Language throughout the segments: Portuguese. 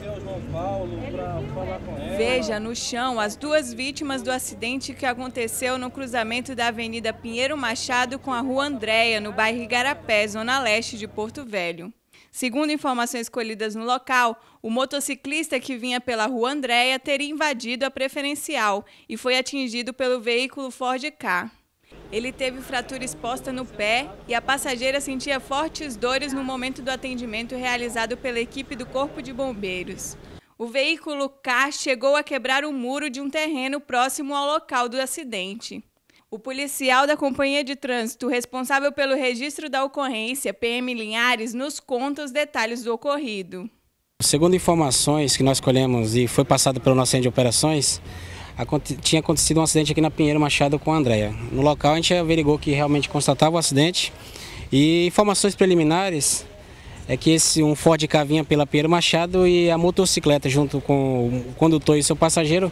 João Paulo para falar com ela? Veja no chão as duas vítimas do acidente que aconteceu no cruzamento da Avenida Pinheiro Machado com a Rua Andréia, no bairro Igarapé, zona leste de Porto Velho. Segundo informações colhidas no local, o motociclista que vinha pela rua Andréia teria invadido a preferencial e foi atingido pelo veículo Ford K. Ele teve fratura exposta no pé e a passageira sentia fortes dores no momento do atendimento realizado pela equipe do Corpo de Bombeiros. O veículo K chegou a quebrar o muro de um terreno próximo ao local do acidente. O policial da Companhia de Trânsito responsável pelo registro da ocorrência, PM Linhares, nos conta os detalhes do ocorrido. Segundo informações que nós colhemos e foi passado pelo nosso centro de operações, tinha acontecido um acidente aqui na Pinheiro Machado com a Andréia. No local a gente averigou que realmente constatava o acidente e informações preliminares é que esse um Ford K vinha pela Pinheiro Machado e a motocicleta junto com o condutor e seu passageiro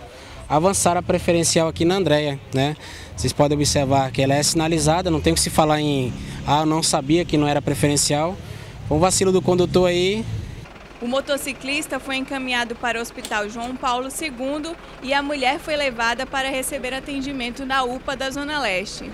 avançaram a preferencial aqui na Andréia, né? Vocês podem observar que ela é sinalizada, não tem que se falar em ah, não sabia que não era preferencial. Foi um vacilo do condutor aí. O motociclista foi encaminhado para o Hospital João Paulo II e a mulher foi levada para receber atendimento na UPA da Zona Leste.